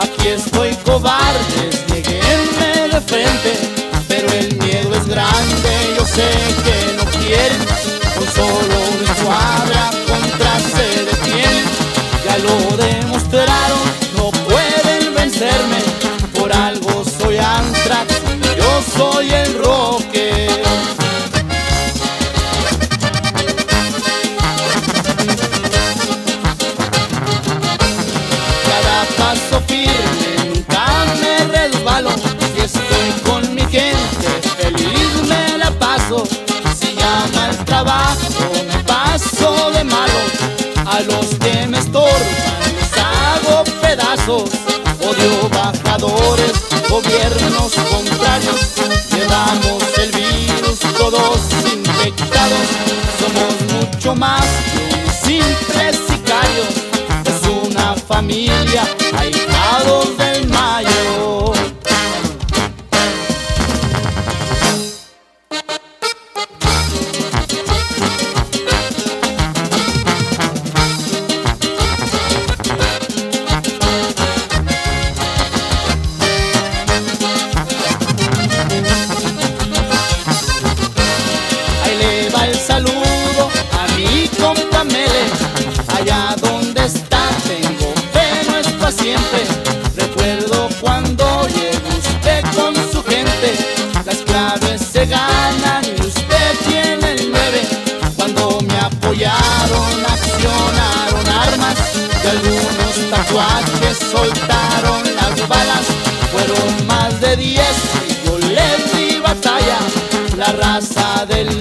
Aquí estoy cobardes, lleguenme de pero el miedo es grande, yo sé que no quieren, con solo una escuadra contra se detienen, ya lo demostraron, no pueden vencerme, por algo soy Antrax, yo soy el rocker. Cada paso firme, estoy con mi gente, feliz me la paso, si llama el trabajo, me paso de malo, a los que me estorban les hago pedazos, odio bajadores, gobiernos contrarios, llevamos el virus todos infectados, somos mucho más que simples sicarios, es una familia, ahijados siempre. Recuerdo cuando llegó usted con su gente, las claves se ganan y usted tiene el nueve. Cuando me apoyaron, accionaron armas y algunos tatuajes soltaron las balas. Fueron más de diez y yo les di batalla. La raza del